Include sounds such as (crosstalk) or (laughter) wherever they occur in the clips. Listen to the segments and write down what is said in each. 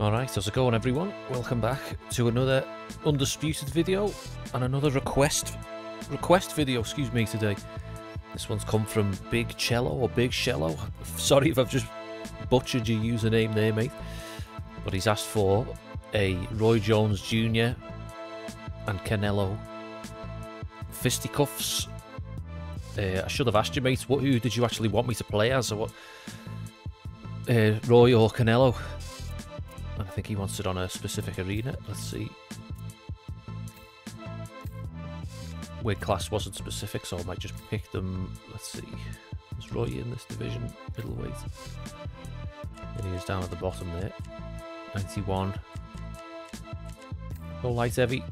Alright, how's it going everyone? Welcome back to another Undisputed video and another request request video, excuse me, today. This one's come from Big Cello or Big Shello. (laughs) Sorry if I've just butchered your username there, mate. But he's asked for a Roy Jones Jr. and Canelo fisticuffs. Uh, I should have asked you, mate, what who did you actually want me to play as? Or what? Uh, Roy or Canelo? I think he wants it on a specific arena. Let's see. Weight class wasn't specific, so I might just pick them. Let's see. Is Roy in this division? Middleweight. And he is down at the bottom there. 91. Oh, light heavy.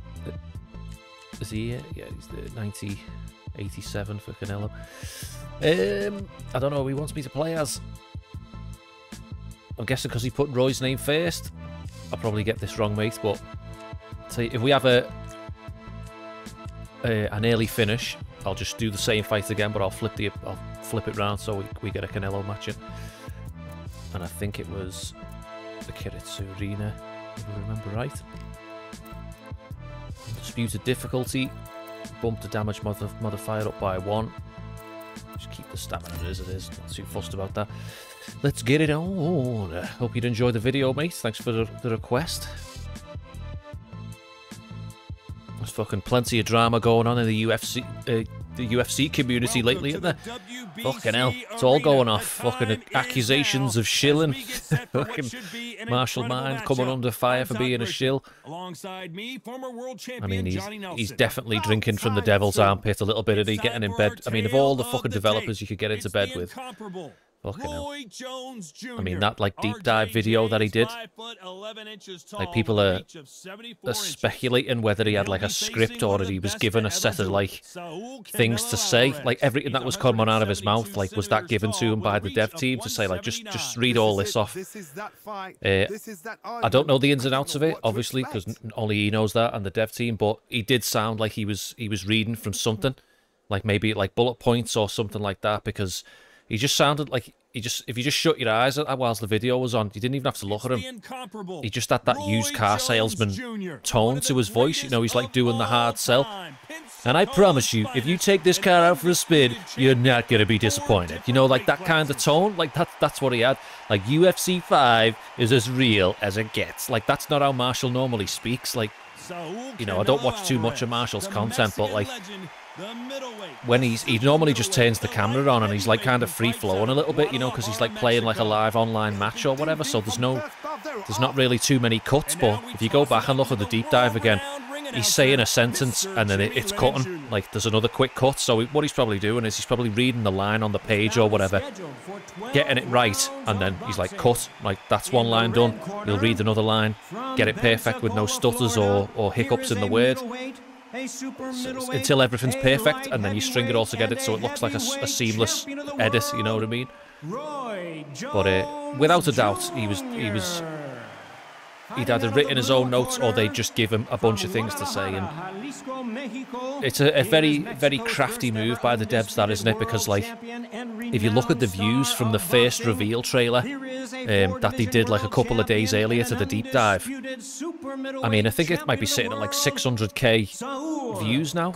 Is he here? Yeah, he's the 90, 87 for Canelo. Um, I don't know who he wants me to play as. I'm guessing because he put Roy's name first. I'll probably get this wrong, mate, but see, if we have a, a, an early finish, I'll just do the same fight again, but I'll flip the I'll flip it round so we, we get a Canelo match. And I think it was the Keiretsu Arena, if I remember right. Disputed difficulty, bump the damage mod modifier up by one. Just keep the stamina as it is, not too fussed about that. Let's get it on. Hope you'd enjoy the video, mate. Thanks for the, the request. There's fucking plenty of drama going on in the UFC, uh, the UFC community lately, isn't there? Fucking hell, it's all going off. Fucking accusations of shilling. (laughs) fucking Martial Mind coming under fire for being a shill. Alongside me, former world champion I mean, he's he's definitely drinking from the devil's armpit a little bit, and he getting in bed. I mean, of all the fucking developers you could get into bed with, Fucking hell. I mean, that like deep dive video that he did, like people are, are speculating whether he had like a script or he was given a set of like things to say. Like everything that was coming out of his mouth, like was that given to him by the dev team to say like just just read all this off. Uh, I don't know the ins and outs of it, obviously, because only he knows that and the dev team. But he did sound like he was he was reading from something, like maybe like bullet points or something like that, because he just sounded like he just if you just shut your eyes whilst the video was on, you didn't even have to look at him. He just had that used car salesman tone to his voice. You know, he's like doing the hard sell. And I promise you, if you take this car out for a spin, you're not going to be disappointed. You know, like that kind of tone, like that, that's what he had. Like UFC 5 is as real as it gets. Like that's not how Marshall normally speaks. Like, you know, I don't watch too much of Marshall's content, but like when he's he normally just turns the camera on and he's like kind of free flowing a little bit, you know, because he's like playing like a live online match or whatever. So there's no, there's not really too many cuts. But if you go back and look at the deep dive again, he's saying a sentence and then it, it's cutting. Like there's another quick cut. So what he's probably doing is he's probably reading the line on the page or whatever, getting it right, and then he's like cut. Like that's one line done. He'll read another line, get it perfect with no stutters or or hiccups in the word so, until everything's perfect, and then you string it all together so it looks like a, a seamless edit. You know what I mean? But uh, without a doubt, he was he was he'd either written his own notes or they'd just give him a bunch of things to say. And it's a, a, very, very crafty move by the devs, that isn't it? Because like, if you look at the views from the first reveal trailer um, that they did like a couple of days earlier to the deep dive, I mean, I think it might be sitting at like 600k views now.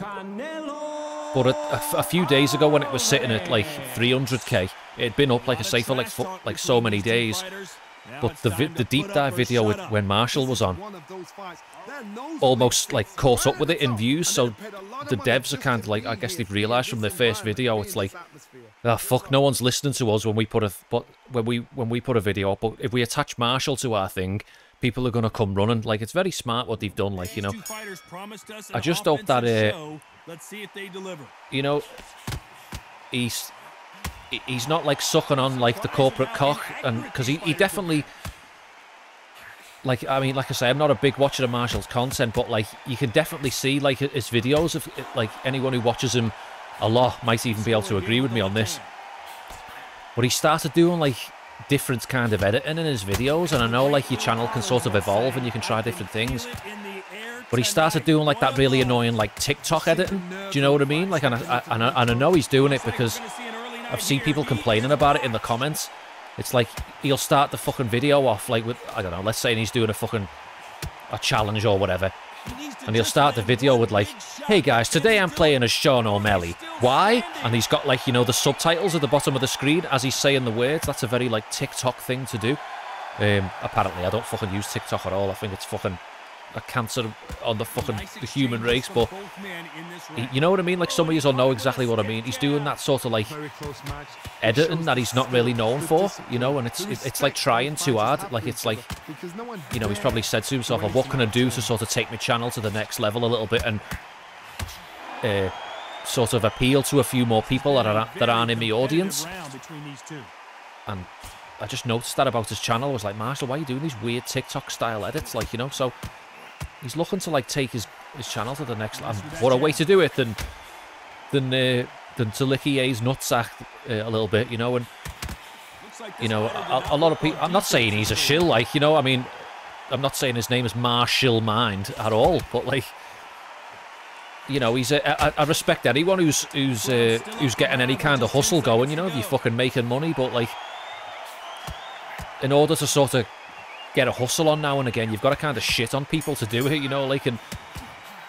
But a, a, a few days ago, when it was sitting at like 300k, it had been up, like say, for like for, like so many days. But the the deep dive video with, when Marshall was on almost like caught up with it in views. So the devs are kind of like, I guess they've realised from their first video, it's like, oh fuck, no one's listening to us when we put a but when we when we put a video up. But if we attach Marshall to our thing, people are gonna come running. Like it's very smart what they've done. Like you know, I just hope that uh, let's see if they deliver. You know, he's he's not like sucking on like the corporate cock, and because he, he definitely like I mean, like I say, I'm not a big watcher of Marshall's content, but like you can definitely see like his videos of like anyone who watches him a lot might even be able to agree with me on this. But he started doing like different kind of editing in his videos, and I know like your channel can sort of evolve and you can try different things. But he started doing like that really annoying like TikTok editing. Do you know what I mean? Like, and I, and I, and I know he's doing it because I've seen people complaining about it in the comments. It's like he'll start the fucking video off like with I don't know. Let's say he's doing a fucking a challenge or whatever, and he'll start the video with like, "Hey guys, today I'm playing as Sean O'Malley. Why?" And he's got like you know the subtitles at the bottom of the screen as he's saying the words. That's a very like TikTok thing to do. Um, apparently, I don't fucking use TikTok at all. I think it's fucking a cancer on the fucking the human race. But you know what I mean? Like some of you will know exactly what I mean. He's doing that sort of like editing that he's not really known for, you know. And it's it's like trying too hard. Like it's like you know he's probably said to himself, "What can I do to sort of take my channel to the next level a little bit and." Uh, sort of appeal to a few more people that are that aren't in the audience. And I just noticed that about his channel. I was like, Marshall, why are you doing these weird TikTok style edits? Like, you know, so he's looking to like take his, his channel to the next level. What a way to do it than than uh, than to lick EA's nutsack uh, a little bit, you know, and you know, a, a, lot of people. I'm not saying he's a shill, like you know. I mean, I'm not saying his name is Martial Mind at all, but like, you know, he's a, I, I respect anyone who's who's uh, who's getting any kind of hustle going. You know, if you're fucking making money, but like in order to sort of get a hustle on now and again, you've got to kind of shit on people to do it, you know, like, and,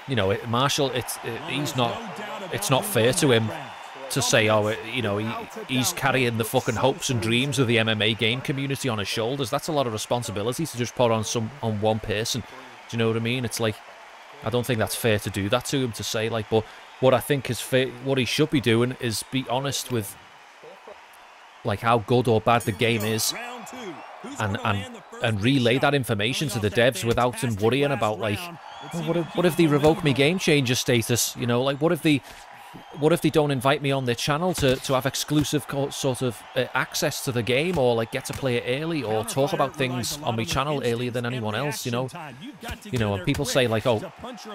you know, Marshall, it's, it, he's not, it's not fair to him to say, oh, you know, he, he's carrying the fucking hopes and dreams of the MMA game community on his shoulders. That's a lot of responsibility to just put on some, on one person. Do you know what I mean? It's like, I don't think that's fair to do that to him, to say, like, but what I think is fair, what he should be doing is be honest with, like, how good or bad the game is and and and relay that information to the devs without them worrying about like well, what if what if they revoke me game changer status you know? Like what if they what if they don't invite me on their channel to, to have exclusive sort of uh, access to the game or like get to play it early or talk about things on my channel earlier than anyone else you know? you know and people say like oh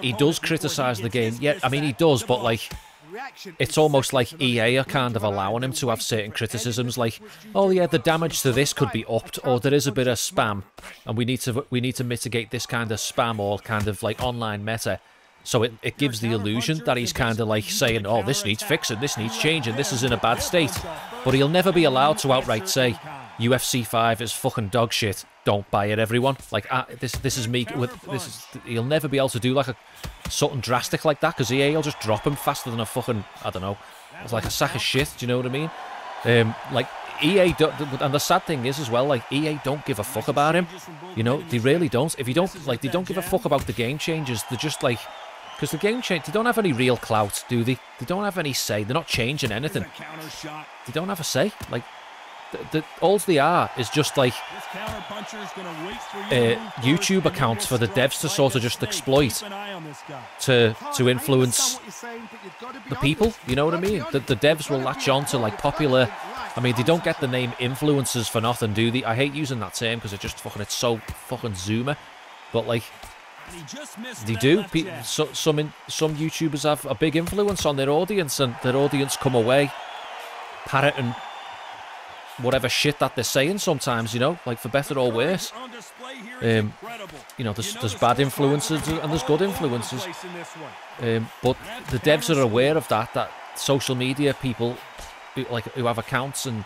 he does criticize the game. yeah i mean he does but like it's almost like EA are kind of allowing him to have certain criticisms, like, oh yeah, the damage to this could be upped, or there is a bit of spam, and we need to we need to mitigate this kind of spam or kind of like online meta. So it, it gives the illusion that he's kind oh, of like saying, oh, this needs fixing, this needs changing, this is in a bad state. But he'll never be allowed to outright say, UFC 5 is fucking dog shit. Don't buy it, everyone. Like, uh, this this is me. With this is, He'll never be able to do like a something drastic like that because EA will just drop him faster than a fucking, I don't know, it's like a sack of shit, do you know what I mean? Um, like, EA, and the sad thing is as well, like, EA don't give a fuck about him, you know, they really don't. If you don't, like, they don't give a fuck about the game changes, they're just like, because the game change, they don't have any real clout, do they? They don't have any say, they're not changing anything. They don't have a say, like, the, all they are is just like uh, YouTube accounts for the devs to sort of just exploit to to influence the people. You know what I mean? The, the devs will latch on to like popular. I mean, they don't get the name influencers for nothing, do they? I hate using that term because it just fucking it's so fucking zoomer. But like, they do. So, some in, some YouTubers have a big influence on their audience, and their audience come away parroting whatever shit that they're saying sometimes, you know, like for better or worse. Um, you know, there's, there's bad influences and there's good influences. Um, but the devs are aware of that, that social media people, who, like who have accounts and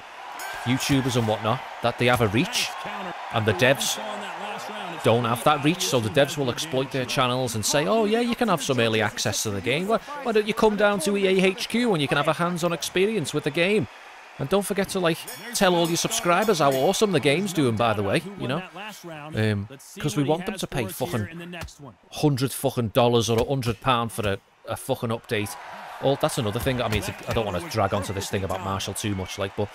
YouTubers and whatnot, that they have a reach. And the devs don't have that reach, so the devs will exploit their channels and say, oh yeah, you can have some early access to the game. Why, why don't you come down to EA HQ and you can have a hands-on experience with the game? And don't forget to like tell all your subscribers how awesome the game's doing, by the way, you know? Because um, we want them to pay fucking hundred fucking dollars or a hundred pound for a, a fucking update. Oh, that's another thing. I mean, I don't want to drag onto this thing about Marshall too much, like, but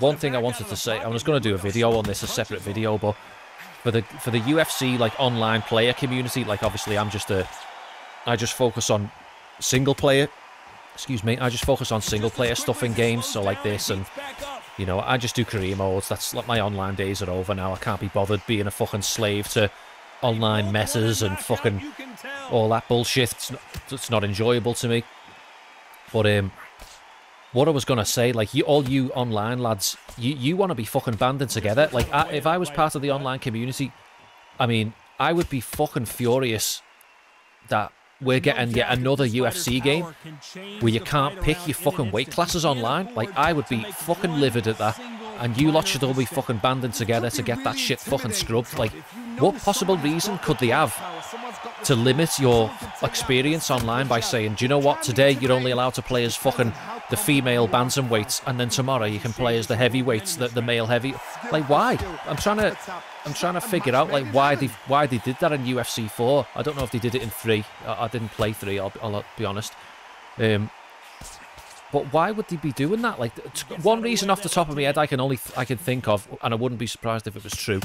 one thing I wanted to say, I was going to do a video on this, a separate video, but for the for the UFC like online player community, like obviously I'm just a, I just focus on single player excuse me, I just focus on single player stuff in games, so like this, and you know, I just do career modes. That's like my online days are over now. I can't be bothered being a fucking slave to online messes and fucking all that bullshit. It's not, it's not enjoyable to me. But um, what I was gonna say, like you, all you online lads, you you want to be fucking banding together. Like I, if I was part of the online community, I mean, I would be fucking furious that we're getting yet another UFC game where you can't pick your fucking weight classes online. Like, I would be fucking livid at that. and you lot should all be fucking banding together to get that shit fucking scrubbed. Like, what possible reason could they have to limit your experience online by saying, do you know what, today you're only allowed to play as fucking the female bantamweights, and then tomorrow you can play as the heavyweights, the, the male heavy. Like, why? I'm trying to, I'm trying to figure out like why they why they did that in UFC four. I don't know if they did it in three. I, I didn't play three. I'll, I'll be honest. Um, but why would they be doing that? Like, one reason off the top of my head I can only I can think of, and I wouldn't be surprised if it was true,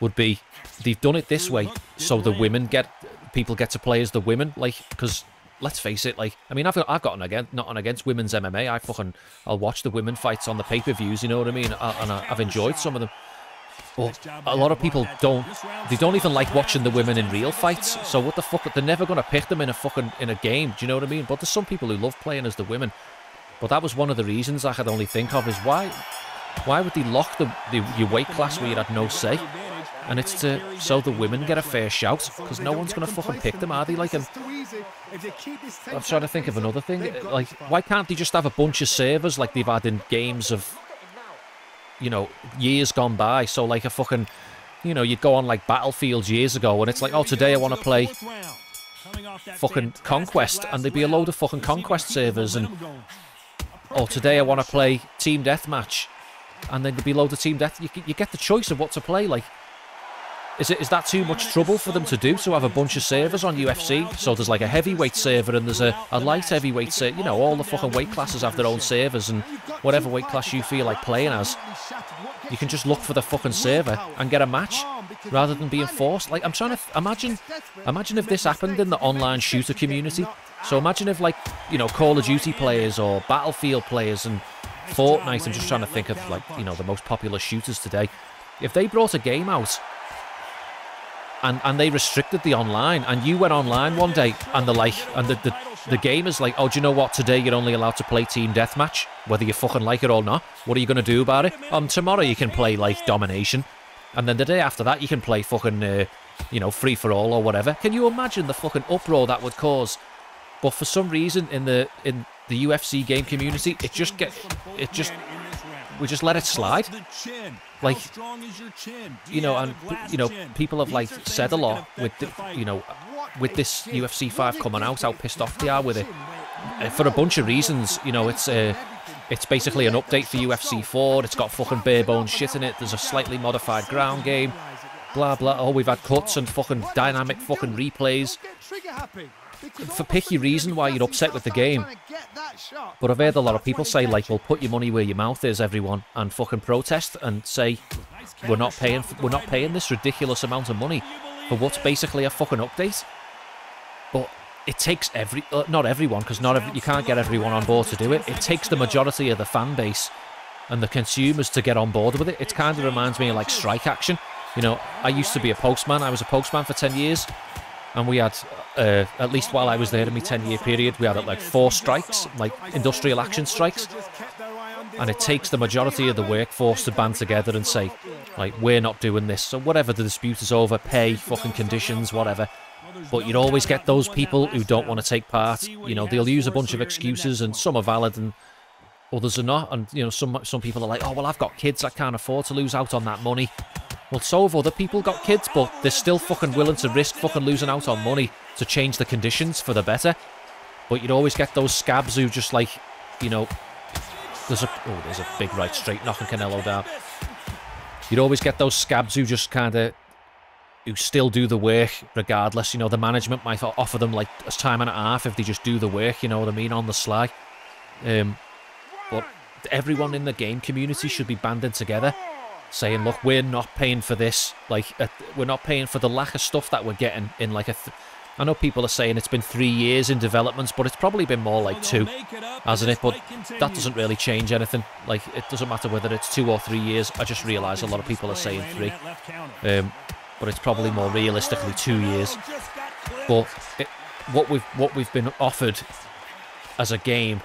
would be they've done it this way so the women get people get to play as the women. Like, because let's face it, like I mean, I've I've gotten against not on against women's MMA. I fucking I'll watch the women fights on the pay per views. You know what I mean? I, and I, I've enjoyed some of them. But a lot of people don't. They don't even like watching the women in real fights. So what the fuck? They're never gonna pick them in a fucking in a game. Do you know what I mean? But there's some people who love playing as the women. But that was one of the reasons I could only think of is why why would they lock the, the your weight class where you had no say? And it's to so the women get a fair shout because no one's gonna fucking pick them, are they? Like, and I'm trying to think of another thing. Like, why can't they just have a bunch of servers like they've had in games of you know, years gone by. So like a fucking, you know, you'd go on like Battlefield years ago and it's like, oh, today I want to play fucking Conquest and there'd be a load of fucking Conquest servers and, oh, today I want to play Team Deathmatch and then there'd be loads of Team Death. You, you get the choice of what to play. Like, is it is that too much trouble for them to do to have a bunch of servers on UFC? So there's like a heavyweight server and there's a, a light heavyweight server. You know, all the fucking weight classes have their own servers and whatever weight class you feel like playing as, you can just look for the fucking server and get a match rather than being forced. Like I'm trying to imagine, imagine if this happened in the online shooter community. So imagine if like you know Call of Duty players or Battlefield players and Fortnite. I'm just trying to think of like you know the most popular shooters today. If they brought a game out and and they restricted the online. And you went online one day and the like and the, the the game is like oh do you know what? Today you're only allowed to play team deathmatch whether you fucking like it or not. What are you going to do about it? Um tomorrow you can play like domination. And then the day after that you can play fucking uh, you know free for all or whatever. Can you imagine the fucking uproar that would cause? But for some reason in the in the UFC game community it just get it just we just let it slide. Like, you know, and you know, people have like said a lot with, the, you know, with this UFC five coming out, how pissed off they are with it. uh, for a bunch of reasons. You know, it's uh, it's basically an update for UFC four. It's got fucking bare bones shit in it. There's a slightly modified ground game. Blah blah. Oh, we've had cuts and fucking dynamic fucking replays for picky reason why you're upset with the game. But I've heard a lot of people say like, "Well, put your money where your mouth is, everyone," and fucking protest and say, "We're not paying. We're not paying this ridiculous amount of money for what's basically a fucking update." But it takes every, uh, not everyone, because not every, you can't get everyone on board to do it. It takes the majority of the fan base and the consumers to get on board with it. It kind of reminds me of like strike action. You know, I used to be a postman. I was a postman for 10 years and we had uh, at least while I was there in my 10 year period, we had like four strikes, like industrial action strikes. And it takes the majority of the workforce to band together and say, like, we're not doing this. So whatever the dispute is over, pay, fucking conditions, whatever. But you'd always get those people who don't want to take part. You know, they'll use a bunch of excuses, and some are valid and others are not. And you know, some some people are like, oh well, I've got kids, I can't afford to lose out on that money. Well, so have other people got kids, but they're still fucking willing to risk fucking losing out on money to change the conditions for the better. But you'd always get those scabs who just like, you know, there's a oh, there's a big right straight knocking Canelo down. You'd always get those scabs who just kind of who still do the work regardless. You know, the management might offer them like a time and a half if they just do the work. You know what I mean on the sly. Um, but everyone in the game community should be banding together saying, look, we're not paying for this. Like, uh, we're not paying for the lack of stuff that we're getting in like a. I know people are saying it's been three years in developments, but it's probably been more like two, hasn't it? But that doesn't really change anything. Like, it doesn't matter whether it's two or three years. I just realise a lot of people are saying three. Um, but it's probably more realistically two years. But it, what we've what we've been offered as a game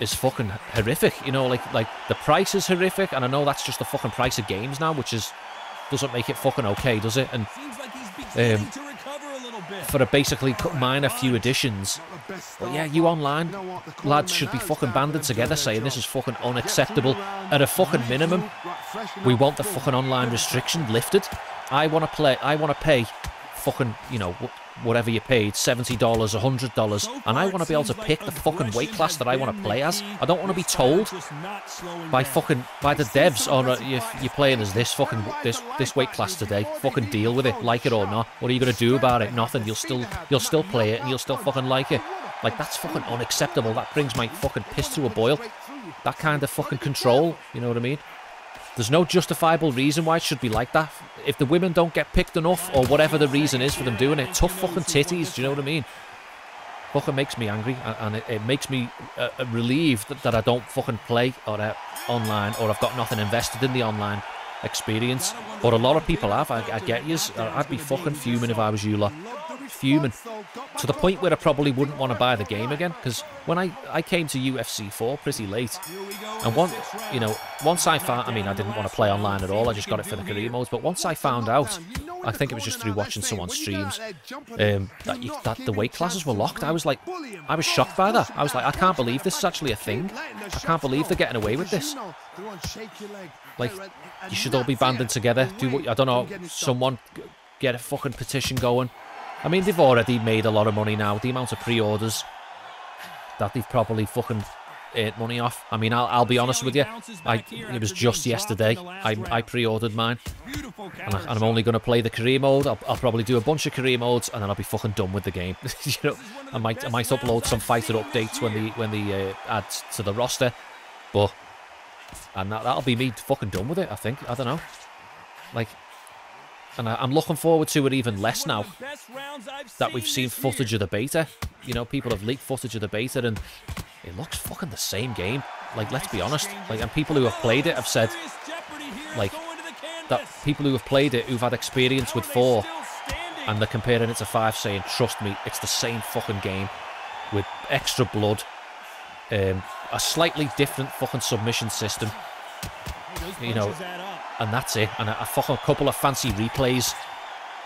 is fucking horrific. You know, like like the price is horrific, and I know that's just the fucking price of games now, which is doesn't make it fucking okay, does it? And um, for a basically minor few additions. But yeah, you online lads should be fucking banded together saying this is fucking unacceptable. At a fucking minimum, we want the fucking online restriction lifted. I want to play. I want to pay fucking, you know, whatever you paid, $70, $100, and I want to be able to pick the fucking weight class that I want to play as. I don't want to be told by fucking, by the devs, oh, no, you're, you're playing as this fucking, this this weight class today. Fucking deal with it, like it or not. What are you going to do about it? Nothing. You'll still, you'll still play it, and you'll still fucking like it. Like, that's fucking unacceptable. That brings my fucking piss to a boil. That kind of fucking control, you know what I mean? There's no justifiable reason why it should be like that. If the women don't get picked enough, or whatever the reason is for them doing it, tough fucking titties, do you know what I mean? Fucking makes me angry, and it, makes me uh, uh, relieved that, that, I don't fucking play or uh, online, or I've got nothing invested in the online experience. But a lot of people have, I, I get you. I'd be fucking fuming if I was you lot fuming to the point where I probably wouldn't want to buy the game again because when I, I came to UFC 4 pretty late. And one you know once I found I mean I didn't want to play online at all I just got it for the career modes but once I found out I think it was just through watching someone's streams um, that, you, that the weight classes were locked. I was like I was shocked by that. I was like I can't believe this is actually a thing. I can't believe they're getting away with this. Like you should all be banding together do what I don't know someone get a fucking petition going I mean, they've already made a lot of money now. The amount of pre-orders that they've probably fucking earned money off. I mean, I'll, I'll be honest with you. I, it was just yesterday. I, I pre-ordered mine. And, I, am only going to play the career mode. I'll, I'll, probably do a bunch of career modes, and then I'll be fucking done with the game. (laughs) you know, I might I might upload some fighter updates when the when the uh, add to the roster, but and that that'll be me fucking done with it. I think. I don't know. Like and I, am looking forward to it even less now that we've seen footage of the beta. You know, people have leaked footage of the beta and it looks fucking the same game. Like, let's be honest. Like, and people who have played it have said, like, that people who have played it, who've had experience with 4, and they're comparing it to 5, saying, trust me, it's the same fucking game with extra blood, um, a slightly different fucking submission system. You know, and that's it. And a, a fucking couple of fancy replays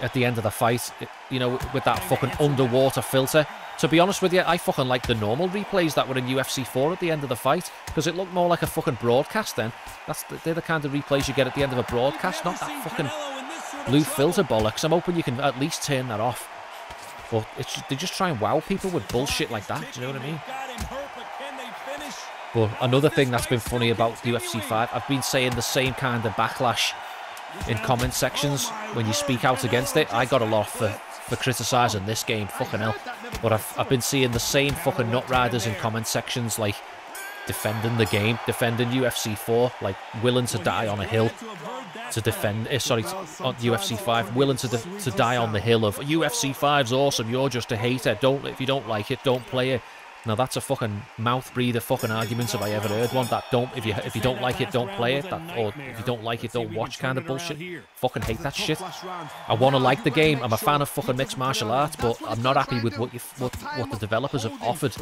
at the end of the fight, you know, with that fucking underwater filter. To be honest with you, I fucking like the normal replays that were in UFC 4 at the end of the fight, because it looked more like a fucking broadcast then. That's the, They're the kind of replays you get at the end of a broadcast, not that fucking blue filter bollocks. I'm hoping you can at least turn that off. But they just try and wow people with bullshit like that, do you know what I mean? But another thing that's been funny about UFC 5, I've been saying the same kind of backlash in comment sections when you speak out against it. I got a lot for, for criticising this game, fucking hell. But I've, I've been seeing the same fucking nut riders in comment sections, like defending the game, defending UFC 4, like willing to die on a hill to defend. Uh, sorry, on UFC 5, willing to to die on the hill of UFC 5's awesome. You're just a hater. Don't if you don't like it, don't play it. Now that's a fucking mouth breather fucking argument if I ever heard one. That don't if you if you don't like it, don't play it. That or if you don't like it, don't watch kind of bullshit. Fucking hate that shit. I want to like the game. I'm a fan of fucking mixed martial arts, but I'm not happy with what you what what the developers have offered.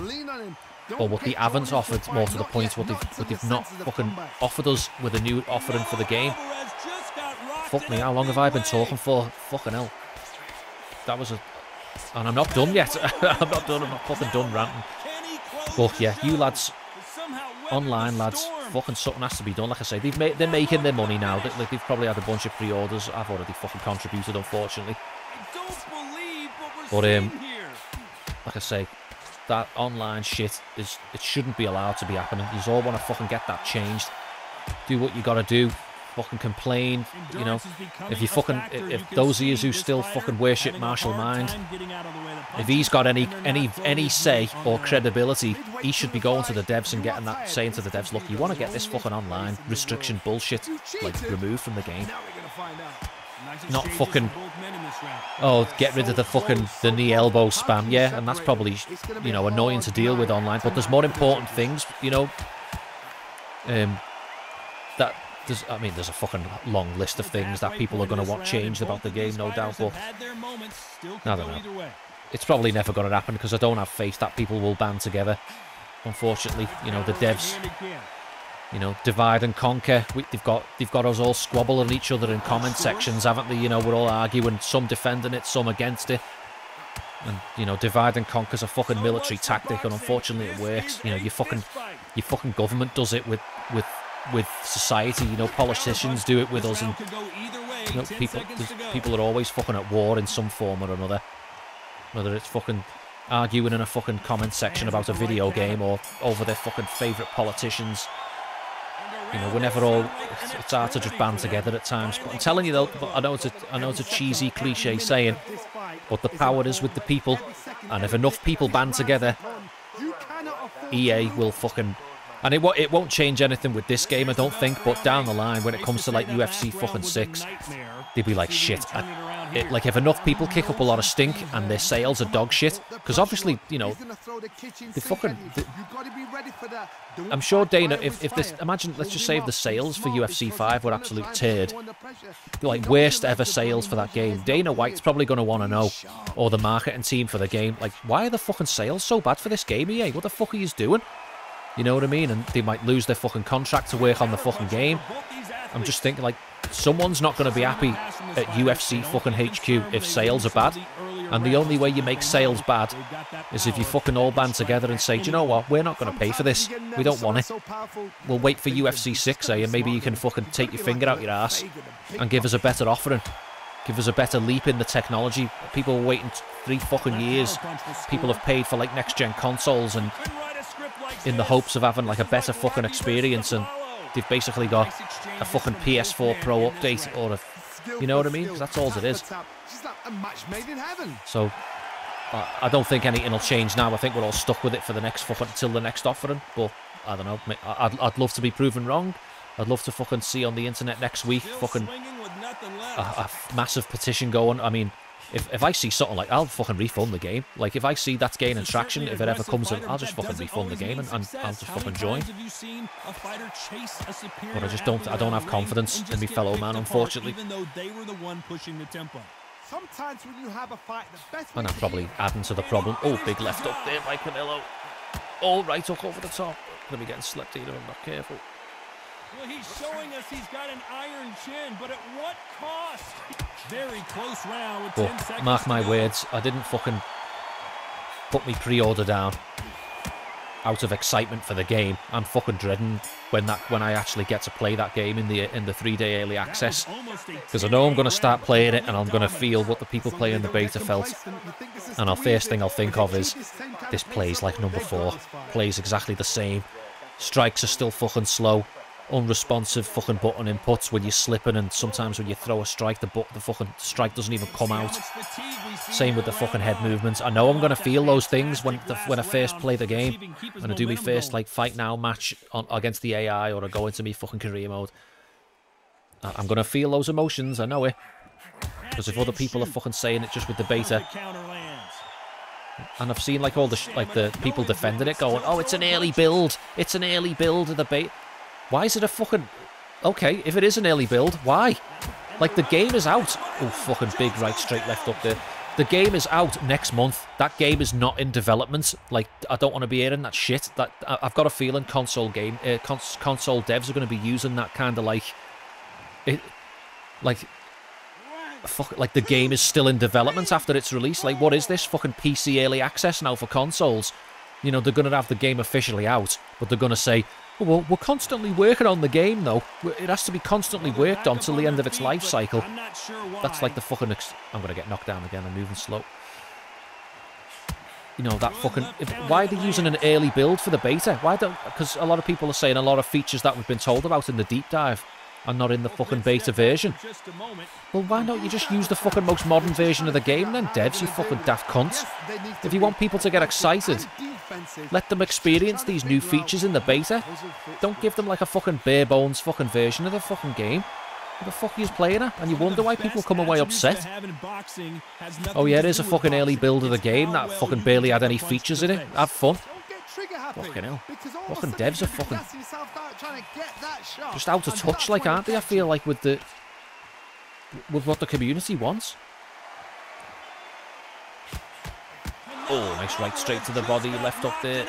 Or what they haven't offered, more to the point, what they've, what they've not fucking offered us with a new offering for the game. Fuck me, how long have I been talking for? Fucking hell. That was a... And I'm not done yet. (laughs) I'm not done, I'm not fucking done ranting. But yeah, you lads, online lads, fucking something has to be done. Like I say, they've made, they're making their money now. They, like, they've probably had a bunch of pre-orders. I've already fucking contributed, unfortunately. But um, like I say, that online shit is it shouldn't be allowed to be happening. You all want to fucking get that changed. Do what you got to do fucking complain, you know. If you fucking, if those of you who still fucking worship Martial Mind, if he's got any any any say or credibility, he should be going to the devs and getting that, saying to the devs, look, you want to get this fucking online restriction bullshit like removed from the game. Not fucking, oh, get rid of the fucking the knee elbow spam, yeah, and that's probably you know annoying to deal with online. But there's more important things, you know. Um, that there's, I mean, there's a fucking long list of things that people are going to want changed about the game, no doubt. But I don't know. It's probably never going to happen because I don't have faith that people will band together. Unfortunately, you know, the devs, you know, divide and conquer. We, they've got they've got us all squabbling each other in comment sections, haven't they? You know, we're all arguing, some defending it, some against it. And you know, divide and conquer is a fucking military tactic, and unfortunately, it works. You know, your fucking your fucking government does it with with with society. You know, politicians do it with us, and you know, people people are always fucking at war in some form or another. Whether it's fucking arguing in a fucking comment section about a video game or over their fucking favourite politicians. You know, we're never all. It's, hard to just band together at times. But I'm telling you though, I know it's a, I know it's a cheesy cliche saying, but the power is with the people, and if enough people band together, EA will fucking. And it, it won't change anything with this game, I don't think, but down the line, when it comes to like UFC fucking 6, they'd be like, shit, I, it, like if enough people kick up a lot of stink and their sales are dog shit, because obviously you know the fucking. I'm sure Dana, if if this, imagine let's just say if the sales for UFC 5 were absolute turd, like worst ever sales for that game, Dana White's probably going to want to know, or the marketing team for the game, like why are the fucking sales so bad for this game, EA? What the fuck are you doing? You know what I mean? And they might lose their fucking contract to work on the fucking game. I'm just thinking, like, someone's not going to be happy at UFC fucking HQ if sales are bad. And the only way you make sales bad is if you fucking all band together and say, do you know what, we're not going to pay for this. We don't want it. We'll wait for UFC 6, eh, and maybe you can fucking take your finger out your ass and give us a better offering. Give us a better leap in the technology. People are waiting three fucking years. People have paid for like next gen consoles and in the hopes of having like a better fucking experience and they've basically got a fucking PS4 Pro update or a, you know what I mean? That's all it is. So I don't think anything will change now. I think we're all stuck with it for the next fucking till the next offering. But I don't know. I'd, I'd love to be proven wrong. I'd love to fucking see on the internet next week fucking a, a massive petition going. I mean, if, if I see something like I'll fucking refund the game. Like if I see that's gaining traction, if it ever comes in, I'll just fucking refund the game and, and I'll just fucking join. But I just don't I don't have confidence in my fellow man, unfortunately. Sometimes when you have a fight, the best and I'm probably adding to the problem. Oh, big left up there by Canelo. All right hook over the top. Gonna be getting slept either. I'm not careful. Well, he's showing us he's got an iron chin, but at what cost? Very close round with 10 seconds. Mark my words, I didn't fucking put me pre-order down out of excitement for the game. I'm fucking dreading when that when I actually get to play that game in the in the three day early access because I know I'm going to start playing it and I'm going to feel what the people playing the beta felt. And the first thing I'll think of is this plays like number four, plays exactly the same. Strikes are still fucking slow unresponsive fucking button inputs when you're slipping and sometimes when you throw a strike the the fucking strike doesn't even come out. Same with the fucking head movements. I know I'm gonna feel those things when the, when I first play the game. When I do my first like fight now match on, against the AI or I go into me fucking career mode. I'm gonna feel those emotions I know it. Because if other people are fucking saying it just with the beta and I've seen like all the like the people defending it going, oh, it's an early build, it's an early build of the beta. Why is it a fucking... Okay, if it is an early build, why? Like, the game is out. Oh, fucking big right, straight, left up there. The game is out next month. That game is not in development. Like, I don't want to be hearing that shit. That I've got a feeling console game, uh, cons console devs are going to be using that kind of like, it, like, fuck, like the game is still in development after its release. Like, what is this fucking PC early access now for consoles? You know, they're going to have the game officially out, but they're going to say, well, we're constantly working on the game, though. It has to be constantly worked on till the end of its life cycle. That's like the fucking... I'm going to get knocked down again. I'm moving slow. You know, that fucking... If, why are they using an early build for the beta? Why don't... Because a lot of people are saying a lot of features that we've been told about in the deep dive are not in the fucking beta version. Well, why don't you just use the fucking most modern version of the game then, devs, you fucking daft cunts? If you want people to get excited, let them experience these new features in the beta. Don't give them like a fucking bare bones fucking version of the fucking game. What the fuck are you playing at? And you wonder why people come away upset. Oh yeah, it is a fucking early build of the game that fucking barely had any features in it. Have fun. Fucking hell. Fucking devs are fucking just out of touch like aren't they? I feel like with the with what the community wants. Oh, nice right straight to the body, left up there.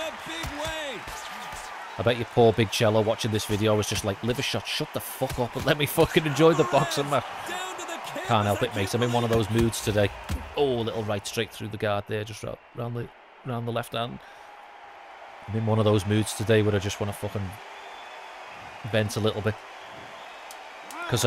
I bet your poor big cello watching this video was just like, liver shot, shut the fuck up and let me fucking enjoy the boxing match. Can't help it, mate. I'm in one of those moods today. Oh, little right straight through the guard there, just round the round the left hand. I'm in one of those moods today where I just want to fucking vent a little bit. Because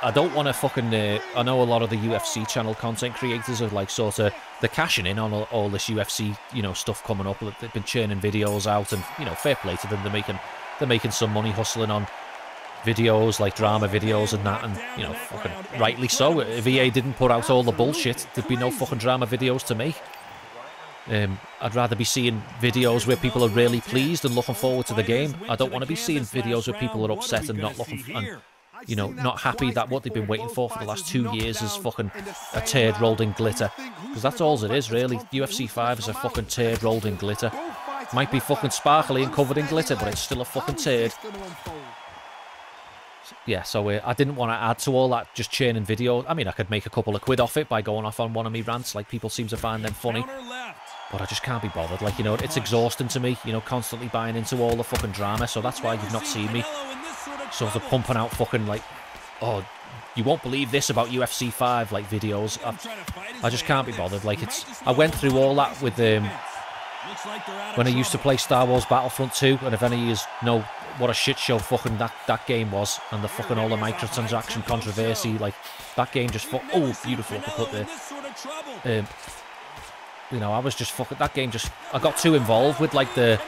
I don't want to fucking... Uh, I know a lot of the UFC channel content creators are like sort of... They're cashing in on all, all, this UFC, you know, stuff coming up. That they've been churning videos out and, you know, fair play to them. They're making, they're making some money hustling on videos, like drama videos and that, and, you know, fucking rightly so. If EA didn't put out all the bullshit, there'd be no fucking drama videos to make. Um, I'd rather be seeing videos where people are really pleased and looking forward to the game. I don't want to be seeing videos where people are upset and not looking, and, you know, not happy that what they've been waiting for for the last two years is fucking a turd rolled in glitter. Because that's all it is, really. UFC 5 is a fucking turd rolled in glitter. Might be fucking sparkly and covered in glitter, but it's still a fucking turd yeah, so uh, I didn't want to add to all that just churning videos. I mean, I could make a couple of quid off it by going off on one of me rants, like people seem to find them funny. But I just can't be bothered. Like, you know, it's exhausting to me, you know, constantly buying into all the fucking drama. So that's why you've not seen me sort of pumping out fucking, like, oh, you won't believe this about UFC 5, like, videos. I, I just can't be bothered. Like, it's... I went through all that with, um... When I used to play Star Wars Battlefront 2, and if any of you know what a shit show fucking that, that game was, and the fucking all the microtransaction controversy, like, that game just fuck... Oh, beautiful uppercut there. Um, you know, I was just fucking that game. Just I got too involved with like the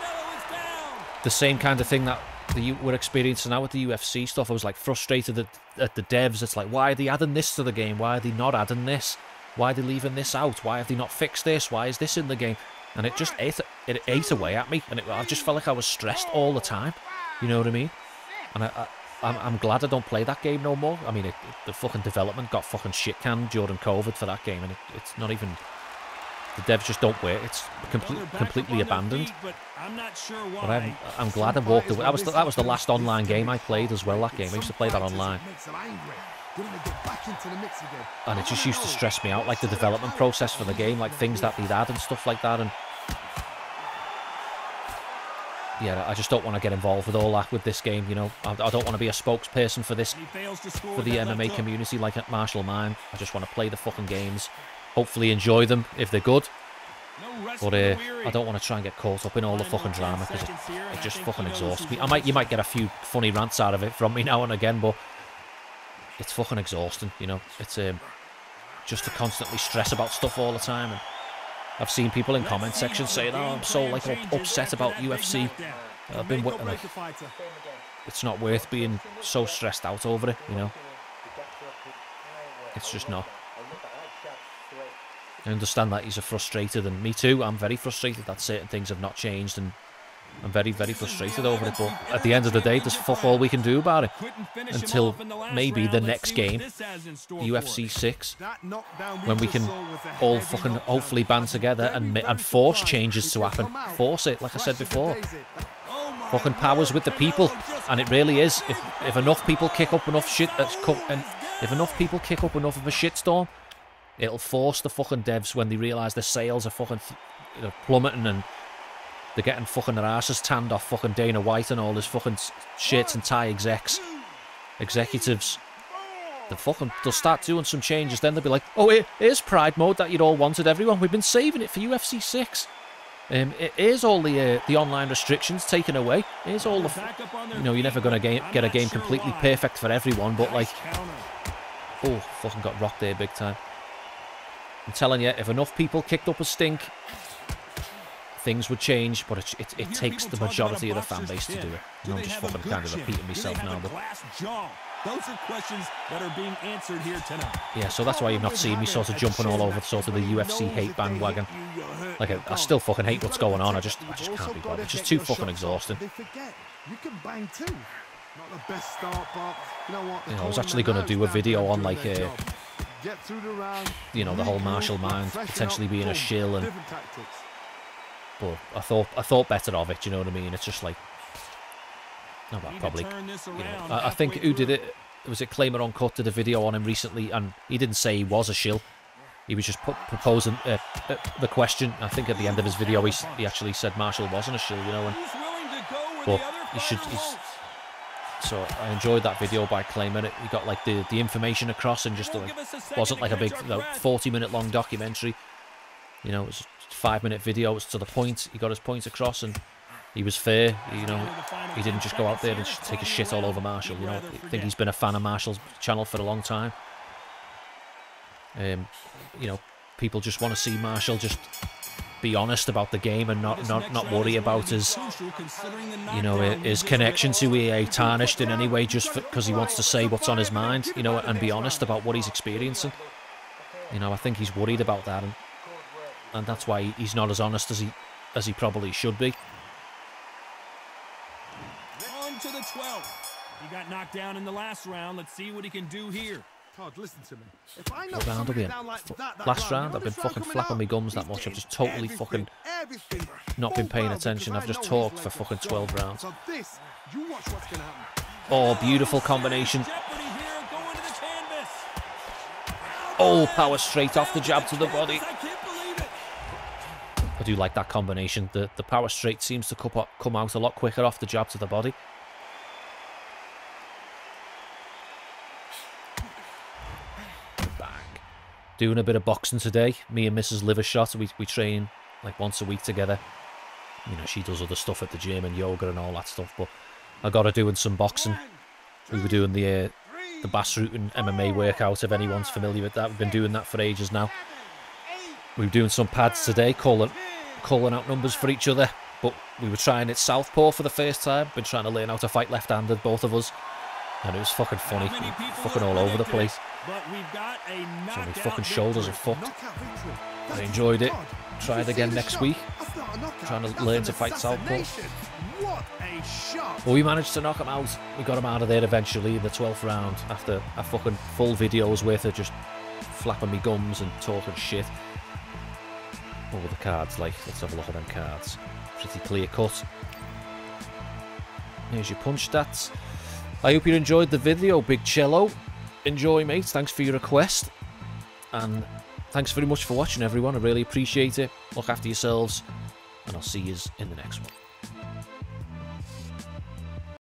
the same kind of thing that the we're experiencing now with the UFC stuff. I was like frustrated at, at the devs. It's like, why are they adding this to the game? Why are they not adding this? Why are they leaving this out? Why have they not fixed this? Why is this in the game? And it just ate it ate away at me, and it, I just felt like I was stressed all the time. You know what I mean? And I, I I'm, I'm glad I don't play that game no more. I mean, it, the fucking development got fucking shit canned during COVID for that game, and it, it's not even the devs just don't work. It's complete, completely abandoned. But I'm not sure. But I'm, I'm glad I walked away. That was the, that was the last online game I played as well. That game I used to play that online. And it just used to stress me out, like the development process for the game, like things that they'd add and stuff like that. And yeah, I just don't want to get involved with all that with this game. You know, I, I don't want to be a spokesperson for this for the MMA community like at Martial Mind. I just want to play the fucking games hopefully enjoy them if they're good. But uh, I don't want to try and get caught up in all the fucking drama because it, it, just fucking exhausts me. I might, you might get a few funny rants out of it from me now and again, but it's fucking exhausting. You know, it's um, just to constantly stress about stuff all the time. And I've seen people in comment sections saying, "Oh, I'm so like upset about UFC." I've been like, it's not worth being so stressed out over it. You know, it's just not. I understand that he's a frustrated, and me too. I'm very frustrated that certain things have not changed, and I'm very, very frustrated over it. But at the end of the day, there's fuck all we can do about it until maybe the next game, UFC 6, when we can all fucking hopefully band together and and force changes to happen. Force it, like I said before. Fucking powers with the people, and it really is. If if enough people kick up enough shit, that's cut, and if enough people kick up enough of a shitstorm, It'll force the fucking devs when they realise their sales are fucking plummeting and they're getting fucking their asses tanned off fucking Dana White and all his fucking shits and tie execs, executives. They fucking they'll start doing some changes. Then they'll be like, "Oh, it is Pride mode that you'd all wanted, everyone. We've been saving it for UFC 6. Um, here's all the uh, the online restrictions taken away. It is all the, you know, you're never gonna get a game completely perfect for everyone, but like, oh, fucking got rocked there big time. I'm telling you, if enough people kicked up a stink, things would change, but it, it, it takes the majority of the fan base to do it. And I'm just fucking kind of repeating myself now, but... Those are questions that are being answered here tonight. Yeah, so that's why you've not seen me sort of jumping all over sort of the UFC hate bandwagon. Like, I, I still fucking hate what's going on. I just, I just can't be bothered. It's just too fucking exhausting. You can bang too. Not the best start, but you know what? I was actually going to do a video on like uh, you know, the whole Martial Mind potentially being a shill and but I thought I thought better of it, you know what I mean? It's just like no, well, probably. You know, I, I, think who did it? Was it Claimer Uncut did a video on him recently, and he didn't say he was a shill. He was just proposing uh, uh, the question. I think at the end of his video, he, he actually said Marshall wasn't a shill, you know. And, but he should. He's, So I enjoyed that video by claiming it. He got like the, the information across and just like, wasn't like a big 40 minute long documentary. You know, it was a five minute video. It was to the point. He got his points across and he was fair. You know, he didn't just go out there and take a shit all over Marshall. You know, I think he's been a fan of Marshall's channel for a long time. Um, you know, people just want to see Marshall just be honest about the game and not not not worry about his you know his connection to EA tarnished in any way just because he wants to say what's on his mind you know and be honest about what he's experiencing. You know I think he's worried about that and and that's why he's not as honest as he as he probably should be. On to the 12 he got knocked down in the last round. Let's see what he can do here Todd, listen to me. If I know What round are we in? like that, that Last round, you I've been fucking flapping coming my gums that much. I've just totally everything, fucking everything. not been paying attention. I've just talked for fucking 12 rounds. So this, you watch what's gonna happen. Oh, beautiful combination. Jeopardy here going to the canvas Oh, power straight off the jab to the body. I can't believe it I do like that combination. The the power straight seems to come, up, come out a lot quicker off the jab to the body. Doing a bit of boxing today. Me and Mrs. Livershot, we, we train like once a week together. You know, she does other stuff at the gym and yoga and all that stuff, but I got her doing some boxing. We were doing the uh, the Bas Rutten MMA workout, if anyone's familiar with that. We've been doing that for ages now. We were doing some pads today, calling calling out numbers for each other. But we were trying it southpaw for the first time. Been trying to learn how to fight left-handed, both of us, and it was fucking funny, fucking all over the place. but we've got a So my fucking shoulders are fucked. I enjoyed it. Todd, Try it again next week. That's not a knockout. Trying to learn to fight southpaw. assassination. What a shot. But we managed to knock him out. We got him out of there eventually in the 12th round after a fucking full videos worth of just flapping me gums and talking shit. What were the cards like? Let's have a look at them cards. Pretty clear cut. Here's your punch stats. I hope you enjoyed the video, Big Cello. Enjoy, mate. Thanks for your request. And thanks very much for watching, everyone. I really appreciate it. Look after yourselves. And I'll see you in the next one.